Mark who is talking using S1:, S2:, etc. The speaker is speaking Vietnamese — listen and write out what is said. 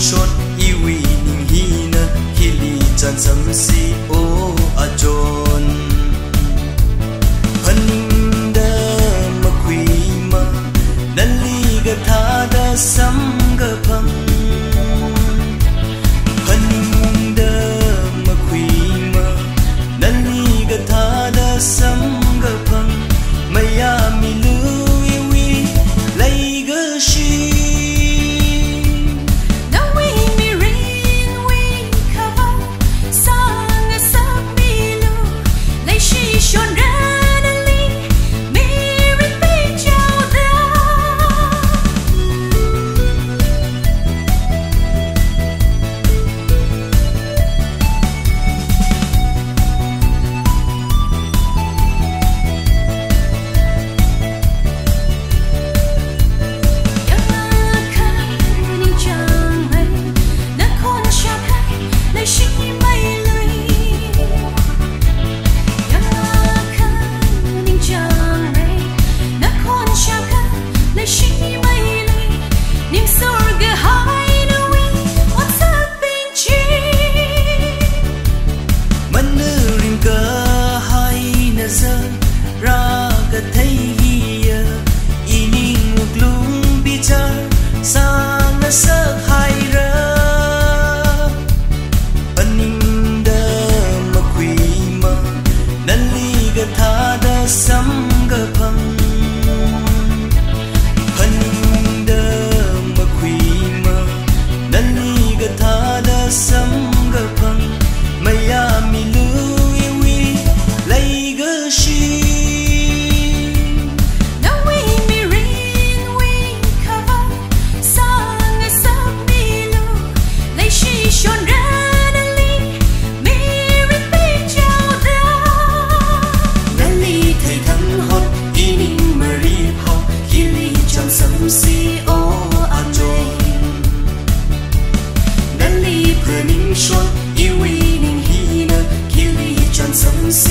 S1: chốt shon iwi ning hina hili chan samsi o ajon haninda makwima tha thada sam so 双，要永年牵啊，叫你一尽心事。